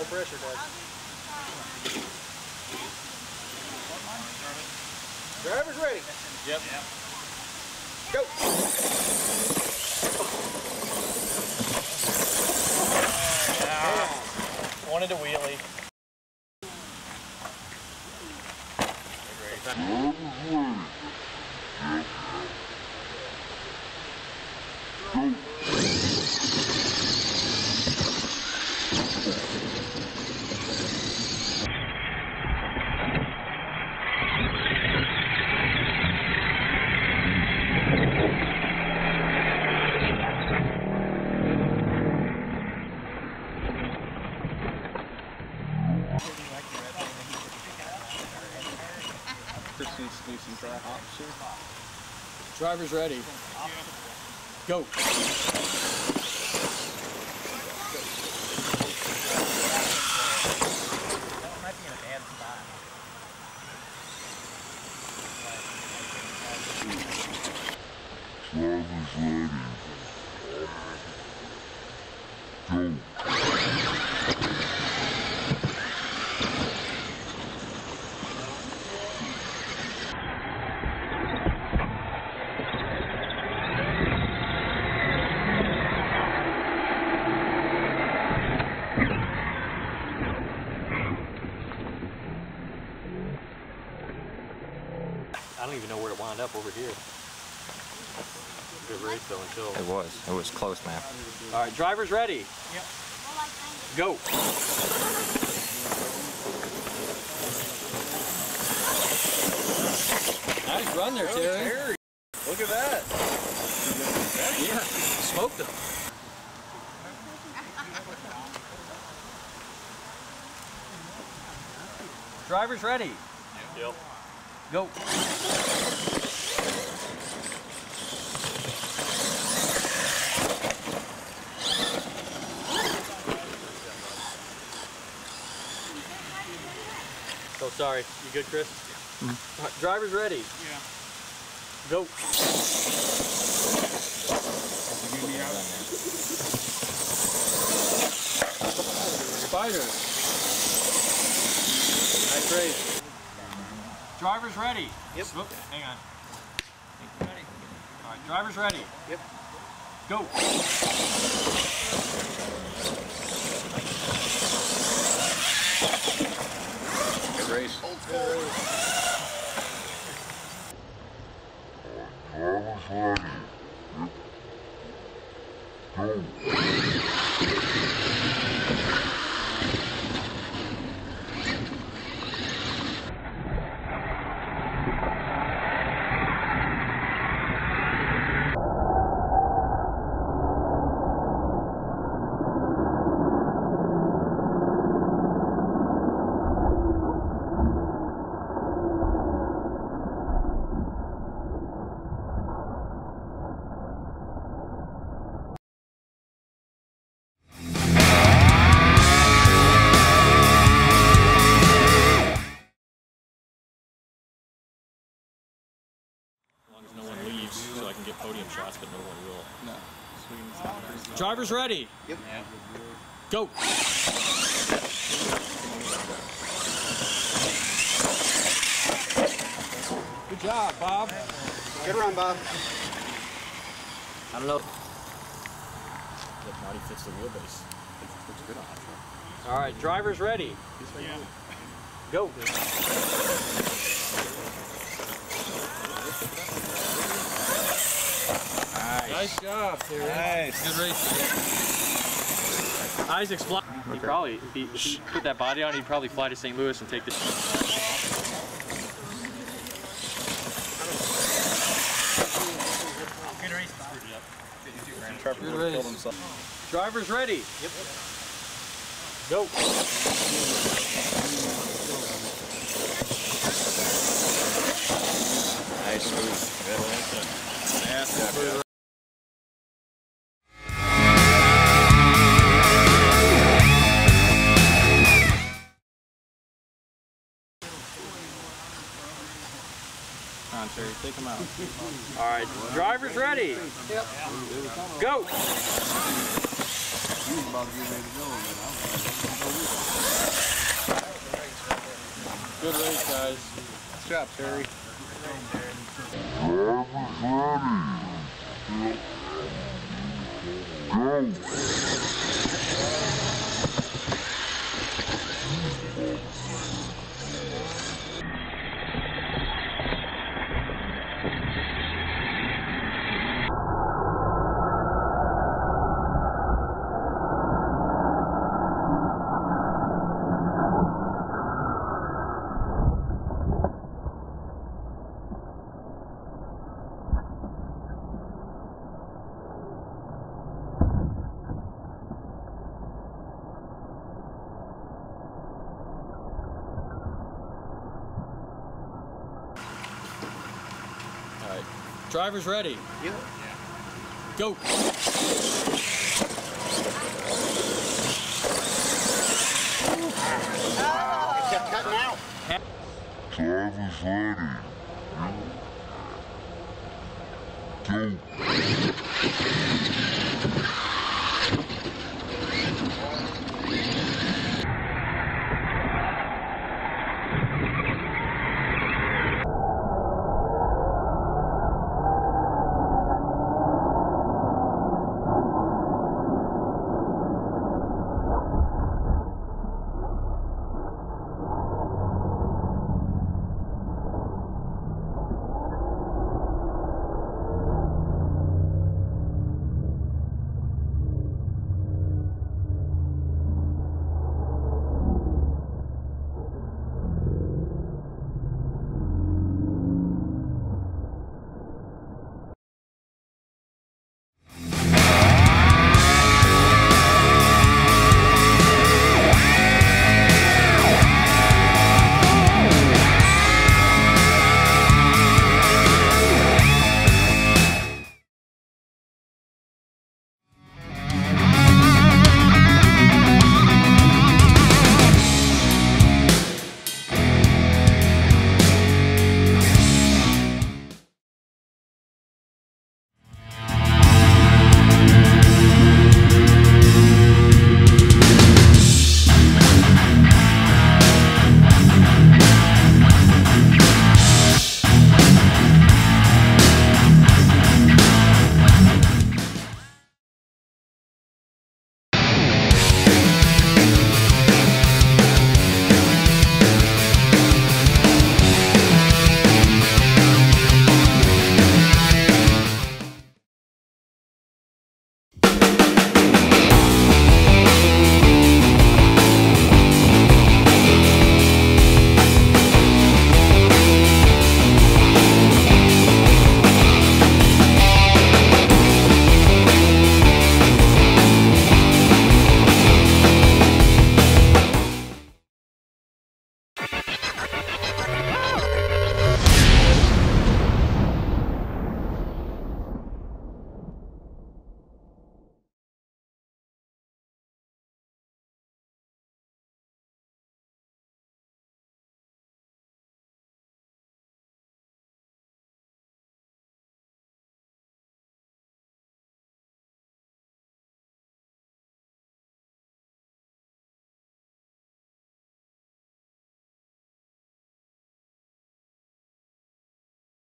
No pressure, Dad. Driver's ready. Yep. Go. Wanted a wheelie. Chris Driver's ready. Go. Driver's ready. I don't even know where it wound up over here. Good race though until. It was. It was close, man. All right, driver's ready. Yep. Go. Nice run there, Terry. Look at that. Yeah, smoked him. Driver's ready. Yep. Go. So sorry. You good, Chris? Hmm. All right, driver's ready. Yeah. Go. Spider. Nice race. Driver's ready. Yep. Oop, hang on. Ready. All right, driver's ready. Yep. Go. Good race. Driver's Driver's ready. Yep. Go. Good job, Bob. Good run, Bob. I don't know. The body fits the wheelbase. It looks good on that truck. All right, drivers ready. Go. Nice job, Terry. Nice. Good race. Isaac's fly. He probably, if he, if he put that body on, he'd probably fly to St. Louis and take the. Trevor Good would've race. killed himself. Drivers ready. Yep. Go. Nice move. Good. Yeah. Take him out. All right, drivers ready. Yep. Go. Good race, guys. Good job, Terry. Drivers ready. Go. Drivers ready. Yep. Go. Ah, it kept cutting out. Drivers ready.